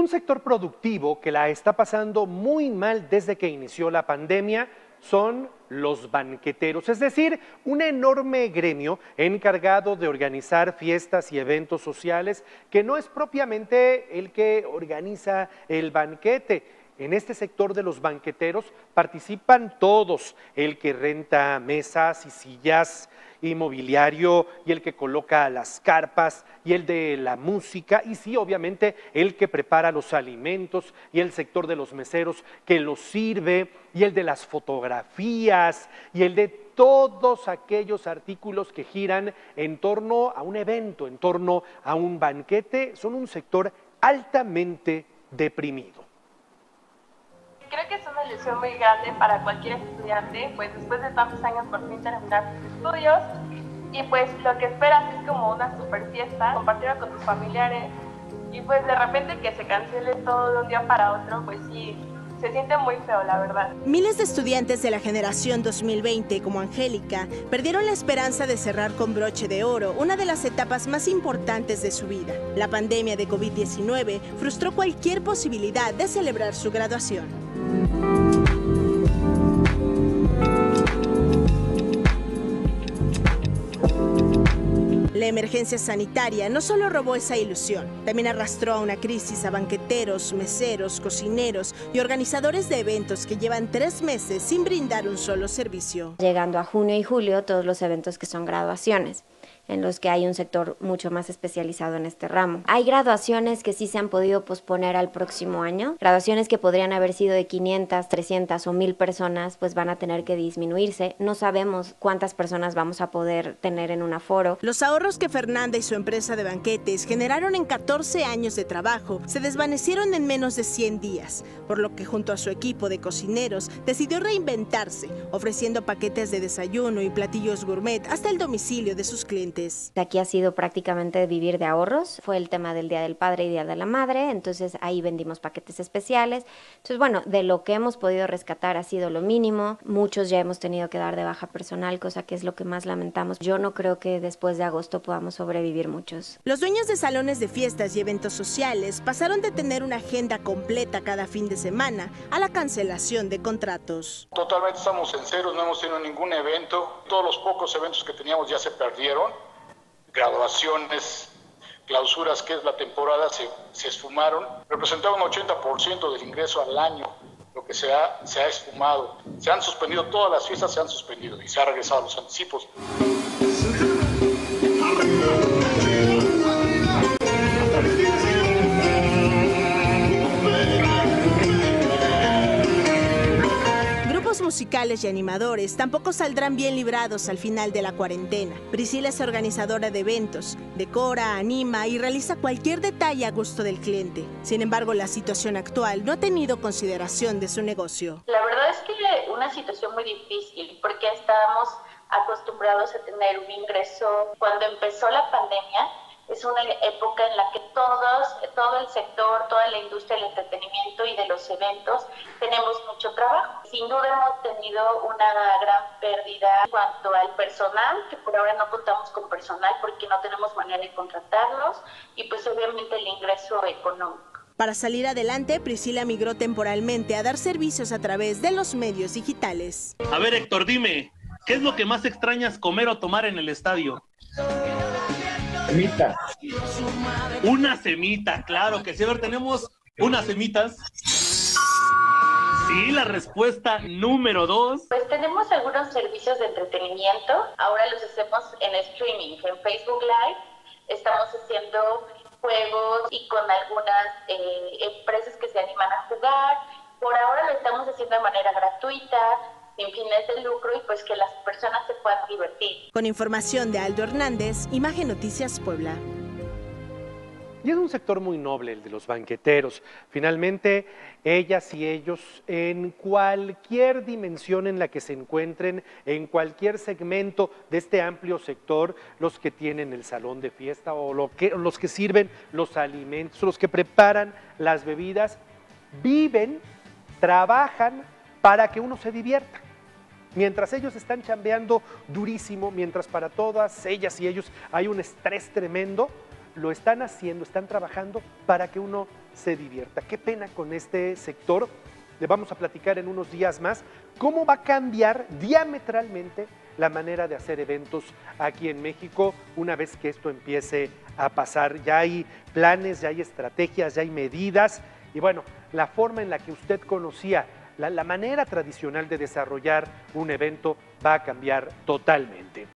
Un sector productivo que la está pasando muy mal desde que inició la pandemia son los banqueteros, es decir, un enorme gremio encargado de organizar fiestas y eventos sociales que no es propiamente el que organiza el banquete. En este sector de los banqueteros participan todos, el que renta mesas y sillas, inmobiliario y el que coloca las carpas y el de la música y sí, obviamente, el que prepara los alimentos y el sector de los meseros que los sirve y el de las fotografías y el de todos aquellos artículos que giran en torno a un evento, en torno a un banquete, son un sector altamente deprimido creo que es una ilusión muy grande para cualquier estudiante, pues después de tantos años por fin terminar tus estudios y pues lo que esperas es como una super fiesta, compartirla con tus familiares y pues de repente que se cancele todo de un día para otro, pues sí, se siente muy feo, la verdad. Miles de estudiantes de la generación 2020, como Angélica, perdieron la esperanza de cerrar con broche de oro una de las etapas más importantes de su vida. La pandemia de COVID-19 frustró cualquier posibilidad de celebrar su graduación. Emergencia sanitaria no solo robó esa ilusión, también arrastró a una crisis a banqueteros, meseros, cocineros y organizadores de eventos que llevan tres meses sin brindar un solo servicio. Llegando a junio y julio, todos los eventos que son graduaciones en los que hay un sector mucho más especializado en este ramo. Hay graduaciones que sí se han podido posponer al próximo año, graduaciones que podrían haber sido de 500, 300 o 1000 personas, pues van a tener que disminuirse. No sabemos cuántas personas vamos a poder tener en un aforo. Los ahorros que Fernanda y su empresa de banquetes generaron en 14 años de trabajo se desvanecieron en menos de 100 días, por lo que junto a su equipo de cocineros decidió reinventarse, ofreciendo paquetes de desayuno y platillos gourmet hasta el domicilio de sus clientes. Aquí ha sido prácticamente vivir de ahorros. Fue el tema del Día del Padre y Día de la Madre, entonces ahí vendimos paquetes especiales. Entonces, bueno, de lo que hemos podido rescatar ha sido lo mínimo. Muchos ya hemos tenido que dar de baja personal, cosa que es lo que más lamentamos. Yo no creo que después de agosto podamos sobrevivir muchos. Los dueños de salones de fiestas y eventos sociales pasaron de tener una agenda completa cada fin de semana a la cancelación de contratos. Totalmente estamos en cero, no hemos tenido ningún evento. Todos los pocos eventos que teníamos ya se perdieron graduaciones, clausuras, que es la temporada, se, se esfumaron, representaba un 80% del ingreso al año, lo que se ha, se ha esfumado. Se han suspendido, todas las fiestas se han suspendido y se ha regresado a los anticipos. Musicales y animadores tampoco saldrán bien librados al final de la cuarentena. Priscila es organizadora de eventos, decora, anima y realiza cualquier detalle a gusto del cliente. Sin embargo, la situación actual no ha tenido consideración de su negocio. La verdad es que una situación muy difícil porque estábamos acostumbrados a tener un ingreso cuando empezó la pandemia es una época en la que todos, todo el sector, toda la industria del entretenimiento y de los eventos tenemos mucho trabajo. Sin duda hemos tenido una gran pérdida en cuanto al personal, que por ahora no contamos con personal porque no tenemos manera de contratarlos y pues obviamente el ingreso económico. Para salir adelante, Priscila migró temporalmente a dar servicios a través de los medios digitales. A ver, Héctor, dime, ¿qué es lo que más extrañas comer o tomar en el estadio? Semita. Una semita, claro que sí. A ver, tenemos unas semitas. Sí, la respuesta número dos. Pues tenemos algunos servicios de entretenimiento. Ahora los hacemos en streaming, en Facebook Live. Estamos haciendo juegos y con algunas eh, empresas que se animan a jugar. Por ahora lo estamos haciendo de manera gratuita sin fines de lucro y pues que las personas se puedan divertir. Con información de Aldo Hernández, Imagen Noticias Puebla. Y es un sector muy noble el de los banqueteros. Finalmente, ellas y ellos, en cualquier dimensión en la que se encuentren, en cualquier segmento de este amplio sector, los que tienen el salón de fiesta o los que sirven los alimentos, los que preparan las bebidas, viven, trabajan para que uno se divierta. Mientras ellos están chambeando durísimo, mientras para todas ellas y ellos hay un estrés tremendo, lo están haciendo, están trabajando para que uno se divierta. Qué pena con este sector. Le vamos a platicar en unos días más cómo va a cambiar diametralmente la manera de hacer eventos aquí en México una vez que esto empiece a pasar. Ya hay planes, ya hay estrategias, ya hay medidas y bueno, la forma en la que usted conocía la, manera tradicional de desarrollar un evento va a cambiar totalmente.